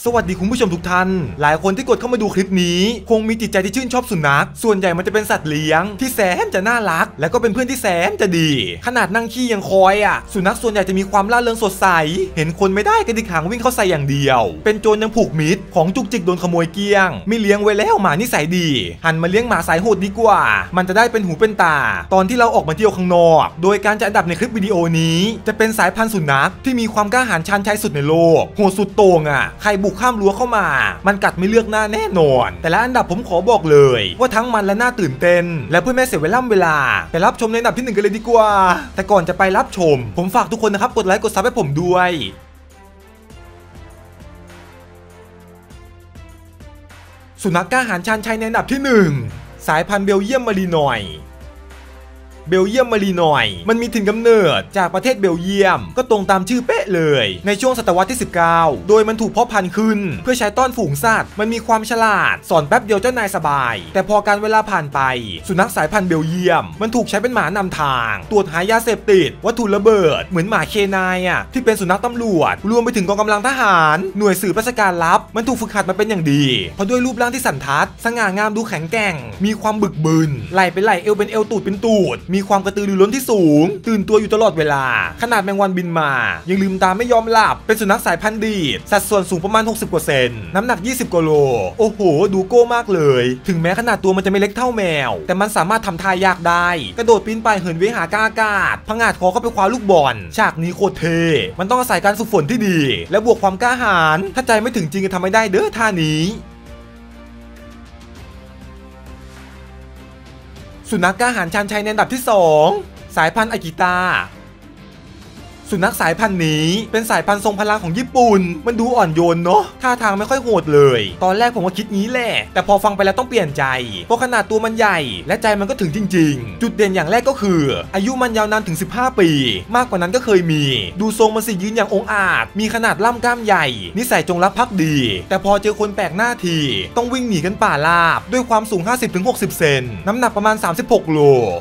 สวัสดีคุณผู้ชมทุกท่าน หลายคนที่กดเข้ามาดูคลิปนี้ คงมีจิตใจที่ชื่นชอบสุนัข ส่วนใหญ่มันจะเป็นสัตว์เลี้ยง ที่แสนจะน่ารัก และก็เป็นเพื่อนที่แสนจะดี ขนาดนั่งขี้ยังคอยอะ สุนัขส่วนใหญ่จะมีความล่าเริงสดใส เห็นคนไม่ได้กระดิกหางวิ่งเข้าใส่อย่างเดียว เป็นโจรยังผูกมิตรของจุกจิกโดนขโมยเกลี้ยง ไม่เลี้ยงไว้แล้วหมานิสัยดี หันมาเลี้ยงหมาสายโหดดีกว่า มันจะได้เป็นหูเป็นตา ตอนที่เราออกมาเที่ยวข้างนอก โดยการจัดอันดับในคลิปวิดีโอนี้ จะเป็นสายพันธุ์สุนัขที่มีความกล้าหาญชาญชัยสุดในโลก โหดสุดโต่งอะ ใครบุกข้ามรั้วเข้ามา มันกัดไม่เลือกหน้าแน่นอน แต่ละอันดับผมขอบอกเลย ว่าทั้งมันและน่าตื่นเต้น และเพื่อไม่เสียเวลาเวลา ไปรับชมในอันดับที่หนึ่งกันเลยดีกว่า แต่ก่อนจะไปรับชม ผมฝากทุกคนนะครับกดไลค์กด sub ให้ผมด้วยสุนัขกล้าหาญชาญชัยในอันดับที่ 1 สายพันธุ์เบลเยียม Malinois เบลเยียมมารีนอย มันมีถิ่นกำเนิดจากประเทศเบลเยียม ก็ตรงตามชื่อเป๊ะเลย ในช่วงศตวรรษที่ 19 โดยมันถูกเพาะพันธุ์ขึ้น เพื่อใช้ต้อนฝูงสัตว์ มันมีความฉลาด สอนแป๊บเดียวเจ้านายสบาย แต่พอการเวลาผ่านไป สุนัขสายพันธุ์เบลเยียม มันถูกใช้เป็นหมานำทาง ตรวจหายาเสพติด วัตถุระเบิด เหมือนหมาเคนายอะที่เป็นสุนัขตำรวจ รวมไปถึงกองกำลังทหาร หน่วยสืบราชการลับ มันถูกฝึกหัดมาเป็นอย่างดี เพราะด้วยรูปร่างที่สันทัด สง่างามดูแข็งแกร่ง มีความบึกบึนไหล่เป็นไหล่เอวเป็นเอวตูดเป็นตูดมีความกระตือรือร้นที่สูง ตื่นตัวอยู่ตลอดเวลา ขนาดแมงวันบินมา ยังลืมตาไม่ยอมหลับ เป็นสุนัขสายพันธุ์ดีดสัดส่วนสูงประมาณ 60%น้ำหนัก 20กิโล โอ้โห ดูโก้มากเลย ถึงแม้ขนาดตัวมันจะไม่เล็กเท่าแมว แต่มันสามารถทำท่ายากได้ กระโดดปีนป่ายเหินเวหากาอากาศพังอาจคอเข้าไปคว้าลูกบอล ฉากนี้โคตรเท มันต้องอาศัยการฝึกฝนที่ดี และบวกความกล้าหาญ ถ้าใจไม่ถึงจริงจะทำไม่ได้เด้อท่านี้ สุนัขกล้าหาญชันชัยในอันดับที่ 2 สายพันธุ์อากิตา สุนัขสายพันธุ์นี้เป็นสายพันธุ์ทรงพลังของญี่ปุ่น มันดูอ่อนโยนเนาะท่าทางไม่ค่อยโหดเลย ตอนแรกผมก็คิดงี้แหละ แต่พอฟังไปแล้วต้องเปลี่ยนใจ เพราะขนาดตัวมันใหญ่ และใจมันก็ถึงจริง ๆ จุดเด่นอย่างแรกก็คือ อายุมันยาวนานถึง 15 ปี มากกว่านั้นก็เคยมี ดูทรงมันสิยืนอย่างองอาจ มีขนาดล่ำกล้ามใหญ่ นิสัยจงรักภักดี แต่พอเจอคนแปลกหน้าที ต้องวิ่งหนีกันป่าลาบ ด้วยความสูง 50-60 เซน น้ำหนักประมาณ 36 โล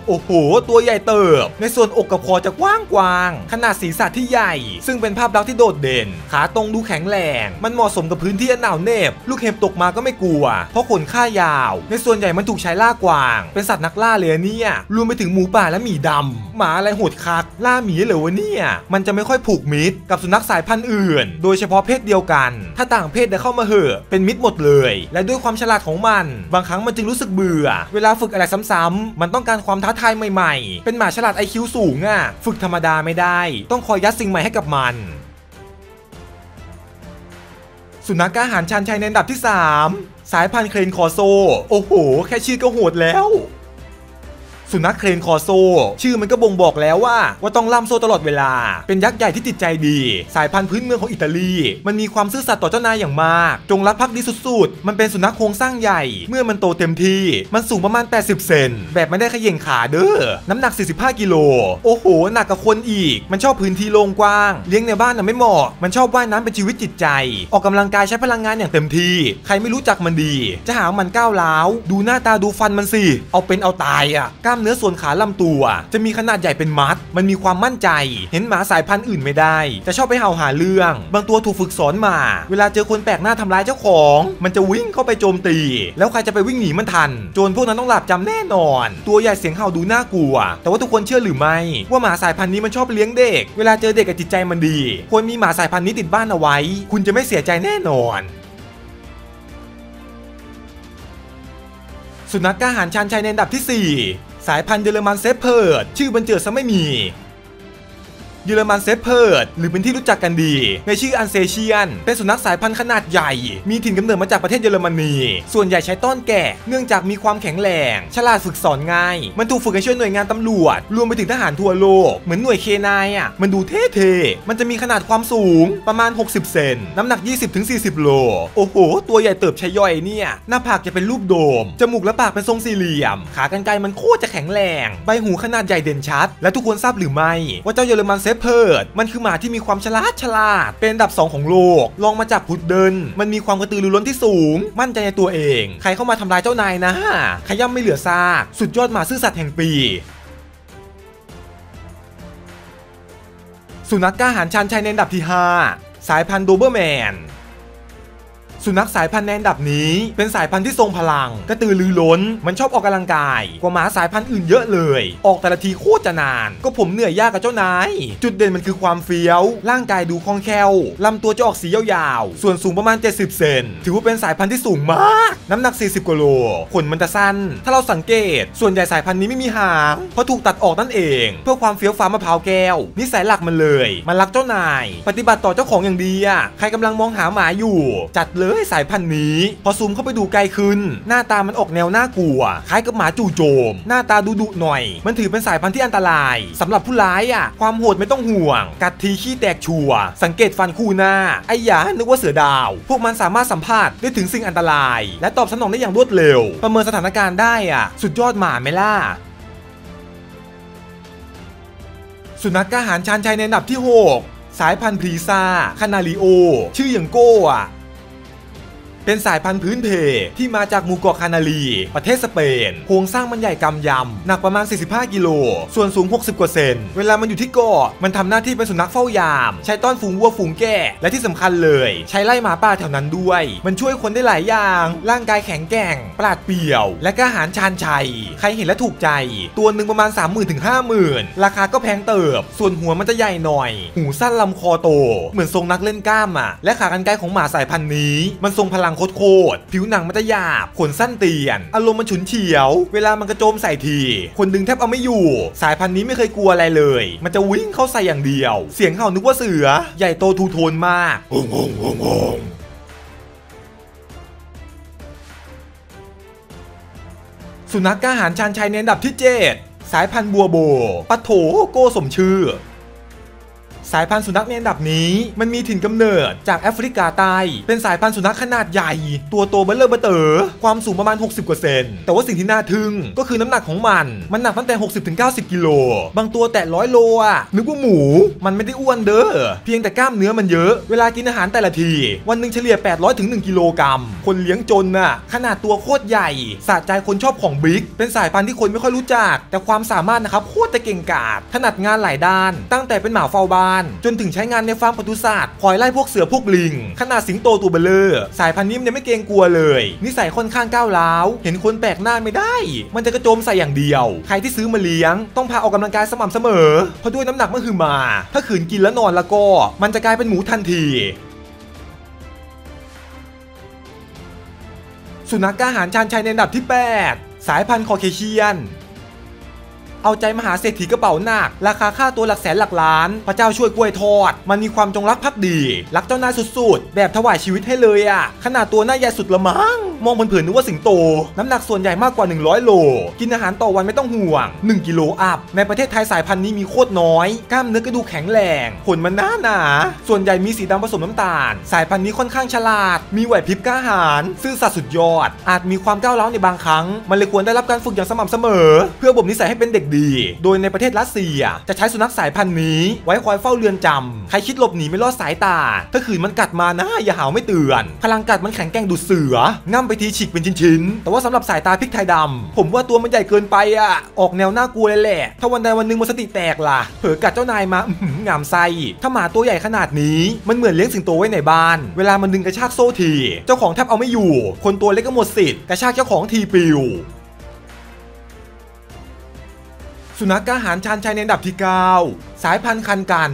โอ้โห ตัวใหญ่เติบ ในส่วนอกกับคอจะกว้างกวาง ขนาดศีรษะที่ใหญ่ ซึ่งเป็นภาพลักษณ์ที่โดดเด่น ขาตรงดูแข็งแรง มันเหมาะสมกับพื้นที่อันหนาวเหน็บลูกเห็บตกมาก็ไม่กลัว เพราะขนข้ายาว ในส่วนใหญ่มันถูกใช้ล่ากวาง เป็นสัตว์นักล่าเลยเนี่ย รวมไปถึงหมูป่าและหมีดำหมาอะไรโหดคัก ล่าหมีเหรอวะเนี่ย มันจะไม่ค่อยผูกมิตร กับสุนัขสายพันธุ์อื่น โดยเฉพาะเพศเดียวกัน ถ้าต่างเพศเดินเข้ามาเหอะ เป็นมิตรหมดเลย และด้วยความฉลาดของมัน บางครั้งมันจึงรู้สึกเบื่อ เวลาฝึกอะไรซ้ำๆมันต้องการความท้าทายใหม่ๆ เป็นหมาฉลาด IQ สูงอะฝึกธรรมดาไม่ได้ ต้องคอยยัดสิ่งใหม่ให้กับมัน สุนัขกล้าหาญชันชัยในอันดับที่ 3 สายพันธุ์เครนคอโซ โอ้โห แค่ชื่อก็โหดแล้ว สุนัขเครนคอโซ ชื่อมันก็บ่งบอกแล้วว่า ว่าต้องล่ามโซ่ตลอดเวลา เป็นยักษ์ใหญ่ที่จิตใจดี สายพันธุ์พื้นเมืองของอิตาลี มันมีความซื่อสัตย์ต่อเจ้านายอย่างมาก จงรักภักดีสุดๆ มันเป็นสุนัขโครงสร้างใหญ่ เมื่อมันโตเต็มที่ มันสูงประมาณ 80 เซน แบบไม่ได้ขย่งขาเด้อ น้ำหนัก 45 กิโล โอ้โห หนักกว่าคนอีก มันชอบพื้นที่โล่งกว้าง เลี้ยงในบ้านน่ะไม่เหมาะ มันชอบว่ายน้ำเป็นชีวิตจิตใจ ออกกำลังกายใช้พลังงานอย่างเต็มที่ ใครไม่รู้จักมันดี จะหามันก้าวร้าว ดูหน้าตาดูฟันมันสิ เอาเป็นเอาตายอะกล้ามเนื้อส่วนขาลำตัว จะมีขนาดใหญ่เป็นมัด มันมีความมั่นใจ เห็นหมาสายพันธุ์อื่นไม่ได้ จะชอบไปเห่าหาเรื่อง บางตัวถูกฝึกสอนมา เวลาเจอคนแปลกหน้าทำร้ายเจ้าของ มันจะวิ่งเข้าไปโจมตี แล้วใครจะไปวิ่งหนีมันทัน โจรพวกนั้นต้องหลับจำแน่นอน ตัวใหญ่เสียงเห่าดูน่ากลัว แต่ว่าทุกคนเชื่อหรือไม่ ว่าหมาสายพันธุ์นี้มันชอบเลี้ยงเด็ก เวลาเจอเด็กกับจิตใจมันดีควรมีหมาสายพันธุ์นี้ติดบ้านเอาไว้ คุณจะไม่เสียใจแน่นอนสุนัขกล้าหาญชาญชัยในอันดับที่ 4 สายพันธุ์เยอรมันเชพเพิร์ดชื่อบรรเจิดซะไม่มี เยอรมันเชพเพิร์ดหรือเป็นที่รู้จักกันดี ในชื่ออัลเซเชียน เป็นสุนัขสายพันธุ์ขนาดใหญ่ มีถิ่นกำเนิดมาจากประเทศเยอรมนี ส่วนใหญ่ใช้ต้อนแกะเนื่องจากมีความแข็งแรง ฉลาดฝึกสอนง่าย มันถูกฝึกให้ช่วยหน่วยงานตำรวจ รวมไปถึงทหารทั่วโลก เหมือนหน่วย K9 อะ มันดูเท่ๆ มันจะมีขนาดความสูงประมาณ 60 เซน น้ำหนัก 20-40 โล โอ้โห ตัวใหญ่เติบชะย่อยเนี่ย หน้าผากจะเป็นรูปโดม จมูกและปากเป็นทรงสี่เหลี่ยม ขากรรไกรมันโคตรจะแข็งแรง ใบหูขนาดใหญ่เด่นชัด และทุกคนทราบหรือไม่ ว่าเจ้าเยอรมันเชพเพิร์ดมันคือหมาที่มีความฉลาดฉลาด เป็นอันดับ 2 ของโลกรองมาจากพุดเดิลมันมีความกระตือรือร้นที่สูง มั่นใจในตัวเอง ใครเข้ามาทำร้ายเจ้านายนะขย้ำไม่เหลือซากสุดยอดหมาซื่อสัตย์แห่งปีสุนัขกล้าหาญชันชัยในอันดับที่ 5 สายพันธุ์โดเบอร์แมน สุนัขสายพันธุ์ในอันดับนี้ เป็นสายพันธุ์ที่ทรงพลัง กระตือรือร้น มันชอบออกกำลังกาย กว่าหมาสายพันธุ์อื่นเยอะเลย ออกแต่ละทีโคตรจะนาน ก็ผมเหนื่อยยากกับเจ้านาย จุดเด่นมันคือความเฟี้ยว ร่างกายดูคล่องแคล่วลำตัวจะออกสียาวๆ ส่วนสูงประมาณ 70 เซน ถือว่าเป็นสายพันธุ์ที่สูงมาก น้ำหนัก 40กิโล ขนมันจะสั้น ถ้าเราสังเกต ส่วนใหญ่สายพันธุ์นี้ไม่มีหาง เพราะถูกตัดออกนั่นเอง เพื่อความเฟี้ยวฟ้ามะพร้าวแก้ว นิสัยหลักมันเลย มันรักเจ้านาย ปฏิบัติต่อเจ้าของอย่างดีอะ ใครกำลังมองหาหมาอยู่ จัดเลยอ้ยสายพันธุ์นี้ พอซูมเข้าไปดูไกลขึ้น หน้าตามันออกแนวน่ากลัว คล้ายกับหมาจู่โจม หน้าตาดุดุหน่อย มันถือเป็นสายพันธุ์ที่อันตรายสำหรับผู้ร้ายอะ ความโหดไม่ต้องห่วง กัดทีขี้แตกชัวร์สังเกตฟันคู่หน้า ไอ้หยานึกว่าเสือดาว พวกมันสามารถสัมผัสได้ถึงสิ่งอันตราย และตอบสนองได้อย่างรวดเร็ว ประเมินสถานการณ์ได้อะ สุดยอดหมาไหมล่ะสุนัขกล้าหารชานชัยในอันดับที่ 6 สายพันธุ์พรีซาคานาริโอ ชื่ออย่างโก้อะ เป็นสายพันธุ์พื้นเพ ที่มาจากหมู่เกาะคานารีประเทศสเปนโครงสร้างมันใหญ่กำยำ หนักประมาณ 45 กิโล ส่วนสูง 60 กว่าเซน เวลามันอยู่ที่เกาะมันทำหน้าที่เป็นสุนัขเฝ้ายาม ใช้ต้อนฝูงวัวฝูงแกะ และที่สำคัญเลย ใช้ไล่หมาป่าแถวนั้นด้วย มันช่วยคนได้หลายอย่าง ร่างกายแข็งแกร่ง ปราดเปรี่ยว และกล้าหาญชาญชัย ใครเห็นแล้วถูกใจ ตัวหนึ่งประมาณ 30,000ถึง50,000 ราคาก็แพงเติบ ส่วนหัวมันจะใหญ่หน่อย หูสั้นลำคอโต เหมือนทรงนักเล่นกล้ามอะ และขากรรไกรของหมาสายพันธุ์นี้ มันทรงพลังโคตรๆผิวหนังมันจะหยาบขนสั้นเตียน อารมณ์มันฉุนเฉียว เวลามันกระโจมใส่ที คนดึงแทบเอาไม่อยู่ สายพันธุ์นี้ไม่เคยกลัวอะไรเลย มันจะวิ่งเข้าใส่อย่างเดียว เสียงเห่านึกว่าเสือ ใหญ่โตทูโทนมากงงงงงสุนัขกล้าหาญชาญชัยในอันดับที่ 7 สายพันธุ์ Boerboel ปะโถโก้สมชื่อ สายพันธุ์สุนัขในอันดับนี้ มันมีถิ่นกำเนิดจากแอฟริกาใต้เป็นสายพันธุ์สุนัขขนาดใหญ่ ตัวโตเบ้อเร่อเบ้อเต่อความสูงประมาณ 60กว่าเซนแต่ว่าสิ่งที่น่าทึ่งก็คือน้ำหนักของมัน มันหนักตั้งแต่ 60-90 กิโลบางตัวแตะร้อยโลอะนึกว่าหมู มันไม่ได้อ้วนเด้อเพียงแต่กล้ามเนื้อมันเยอะ เวลากินอาหารแต่ละที วันหนึ่งเฉลี่ย 800ถึง1กิโลกรัมคนเลี้ยงจนน่ะขนาดตัวโคตรใหญ่สะใจคนชอบของ big เป็นสายพันธุ์ที่คนไม่ค่อยรู้จัก แต่ความสามารถนะครับโคตรจะเก่งกาจถนัดงานหลายด้าน ตั้งแต่เป็นหมาเฝ้าบ้านจนถึงใช้งานในฟาร์มปศุสัตว์คอยไล่พวกเสือพวกลิง ขนาดสิงโตตัวเบ้อเร่อสายพันธุ์นี้มันยังไม่เกรงกลัวเลย นิสัยค่อนข้างก้าวร้าว เห็นคนแปลกหน้าไม่ได้ มันจะกระโจมใส่อย่างเดียว ใครที่ซื้อมาเลี้ยง ต้องพาออกกำลังกายสม่ำเสมอ เพราะด้วยน้ำหนักมันมหึมา ถ้าขืนกินแล้วนอนแล้วก็ มันจะกลายเป็นหมูทันทีสุนัขกล้าหารชานชัยในอันดับที่ 8 สายพันธุ์คอเคเชียน เอาใจมหาเศรษฐีกระเป๋าหนัก ราคาค่าตัวหลักแสนหลักล้าน พระเจ้าช่วยกล้วยทอด มันมีความจงรักภักดี รักเจ้านายสุดๆ แบบถวายชีวิตให้เลยอะ่ะ ขนาดตัวหน้าใหญ่สุดละมั้ง มองเผินๆนึกว่าสิงโต น้ำหนักส่วนใหญ่มากกว่า 100 โล กินอาหารต่อวันไม่ต้องห่วง 1 กิโลอัพ ในประเทศไทยสายพันธุ์นี้มีโคตรน้อย กล้ามเนื้อกระดูกแข็งแรงขนมันหนาหนา ส่วนใหญ่มีสีดำผสมน้ำตาล สายพันธุ์นี้ค่อนข้างฉลาด มีไหวพริบกล้าหาญ ซื่อสัตย์สุดยอด อาจมีความก้าวร้าวในบางครั้ง มันเลยควรได้รับการฝึกอย่างสม่ำเสมอ เพื่อบ่มนิสัยให้เป็นเด็กดี โดยในประเทศรัสเซีย จะใช้สุนัขสายพันธุ์นี้ ไว้คอยเฝ้าเรือนจำใครคิดหลบหนีไม่รอดสายตา ถ้าขืนมันกัดมานะอย่าหาวไม่เตือน พลังกัดมันแข็งแกร่งดุดเสือง่ำไปทีฉีกเป็นชิ้นๆแต่ว่าสำหรับสายตาพริกไทยดำผมว่าตัวมันใหญ่เกินไปอะออกแนวน่ากลัวเลยแหละ ถ้าวันใดวันหนึ่งมันสติแตกล่ะ เผลอกัดเจ้านายมาอื้อหืองามไส้ถ้าหมาตัวใหญ่ขนาดนี้ มันเหมือนเลี้ยงสิงโตไว้ในบ้าน เวลามันดึงกระชากโซ่ที เจ้าของแทบเอาไม่อยู่ คนตัวเล็กก็หมดสิทธิ์กระชากเจ้าของทีปิว สุนัขกล้าหารชานชัยในอันดับที่ 9 สายพันธุ์คันกัน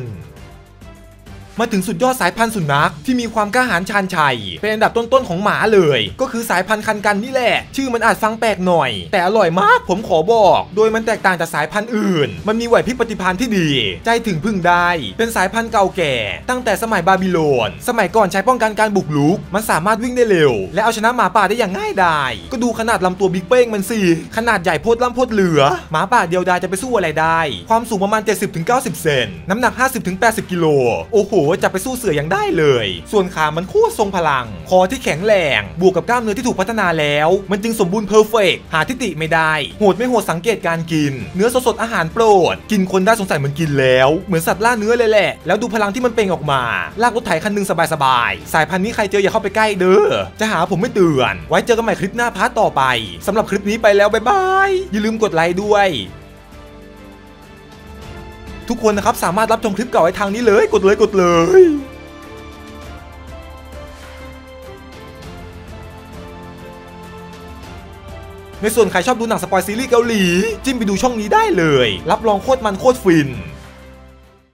มาถึงสุดยอดสายพันธุ์สุนัขที่มีความกล้าหาญชาญชัย เป็นอันดับต้นๆของหมาเลย ก็คือสายพันธุ์คันกันนี่แหละ ชื่อมันอาจฟังแปลกหน่อย แต่อร่อยมากผมขอบอก โดยมันแตกต่างจากสายพันธุ์อื่น มันมีไหวพริบปฏิภาณที่ดี ใจถึงพึ่งได้ เป็นสายพันธุ์เก่าแก่ ตั้งแต่สมัยบาบิโลน สมัยก่อนใช้ป้องกันการบุกรุก มันสามารถวิ่งได้เร็ว และเอาชนะหมาป่าได้อย่างง่ายดายก็ดูขนาดลำตัว big เป้งมันสิขนาดใหญ่โพดล้ำโพดเหลือ หมาป่าเดียวดายจะไปสู้อะไรได้ ความสูงประมาณ 70-90 เซนน้ำหนัก 50-80 กิโลโอ้โหจะไปสู้เสือยังได้เลย ส่วนขามันโคตรทรงพลัง คอที่แข็งแรงบวกกับกล้ามเนื้อที่ถูกพัฒนาแล้ว มันจึงสมบูรณ์ perfect หาที่ติไม่ได้ โหดไม่โหดสังเกตการกิน เนื้อสดๆอาหารโปรด กินคนได้สงสัยเหมือนกินแล้ว เหมือนสัตว์ล่าเนื้อเลยแหละ แล้วดูพลังที่มันเปล่งออกมา ลากรถไถคันหนึ่งสบายๆ สายพันธุ์นี้ใครเจออย่าเข้าไปใกล้เด้อ จะหาผมไม่เตือน ไว้เจอกันใหม่คลิปหน้า part ต่อไปสำหรับคลิปนี้ไปแล้วบ๊ายบาย อย่าลืมกดไลค์ด้วย ทุกคนนะครับสามารถรับชมคลิปเก่าไว้ทางนี้เลยกดเลยกดเลยในส่วนใครชอบดูหนังสปอยซีรีส์เกาหลี จิ้มไปดูช่องนี้ได้เลย รับรองโคตรมันโคตรฟิน